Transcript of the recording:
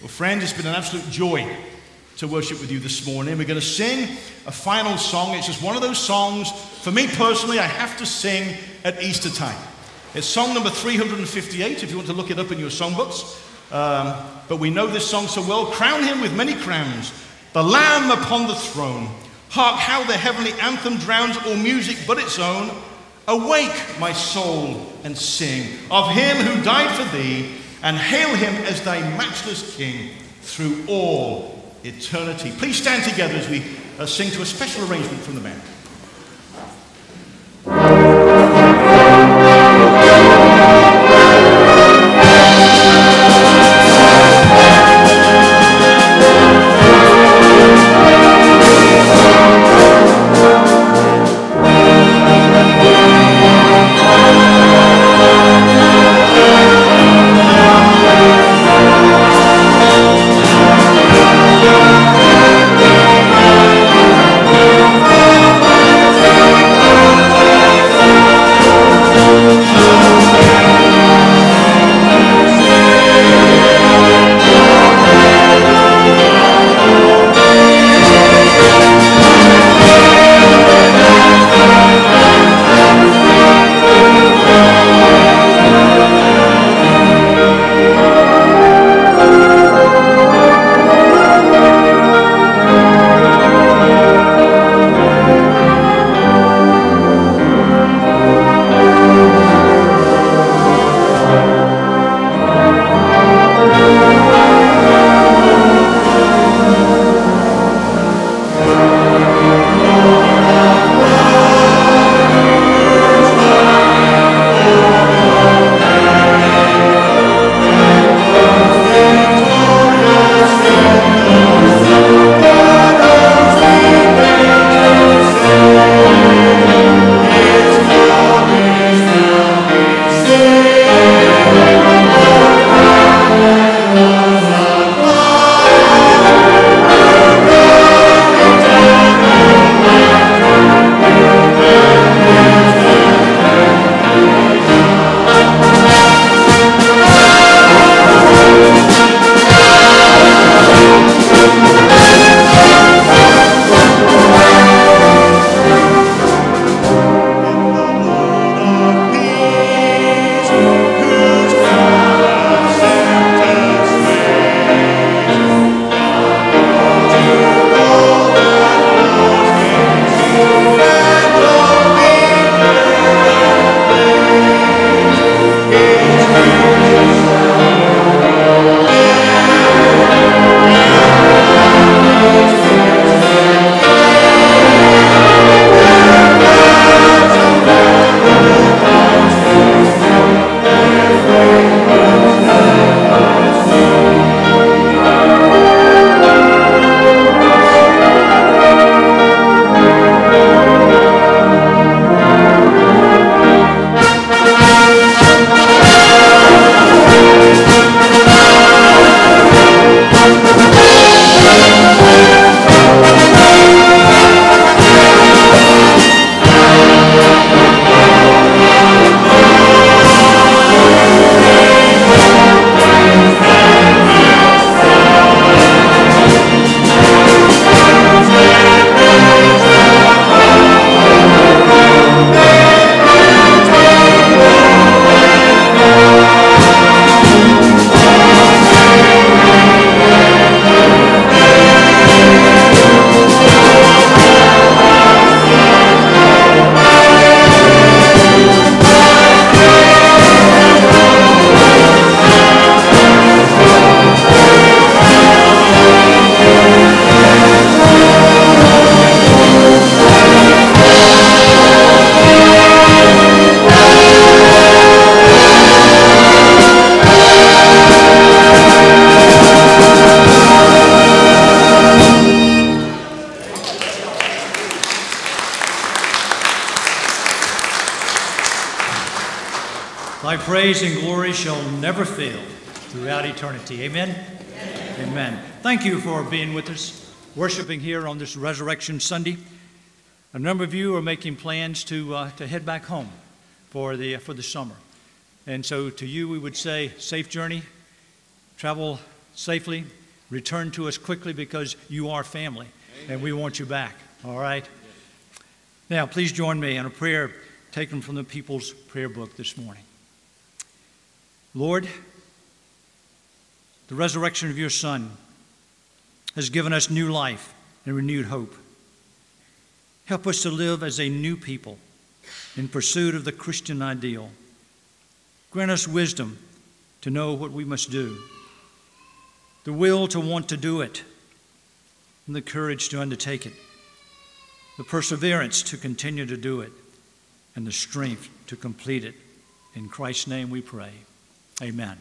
Well, friends, it's been an absolute joy to worship with you this morning. We're going to sing a final song. It's just one of those songs, for me personally, I have to sing at Easter time. It's song number 358, if you want to look it up in your songbooks. Um, but we know this song so well. Crown him with many crowns, the Lamb upon the throne. Hark how the heavenly anthem drowns all music but its own. Awake, my soul, and sing of him who died for thee, and hail him as thy matchless King through all eternity. Please stand together as we uh, sing to a special arrangement from the band. Thy praise and glory shall never fail throughout eternity. Amen? Amen. Amen. Thank you for being with us, worshiping here on this Resurrection Sunday. A number of you are making plans to, uh, to head back home for the, for the summer. And so to you, we would say, safe journey, travel safely. Return to us quickly because you are family and we want you back. All right? Now, please join me in a prayer taken from the People's Prayer Book this morning. Lord, the resurrection of your Son has given us new life and renewed hope. Help us to live as a new people in pursuit of the Christian ideal. Grant us wisdom to know what we must do, the will to want to do it, and the courage to undertake it, the perseverance to continue to do it, and the strength to complete it. In Christ's name we pray. Amen.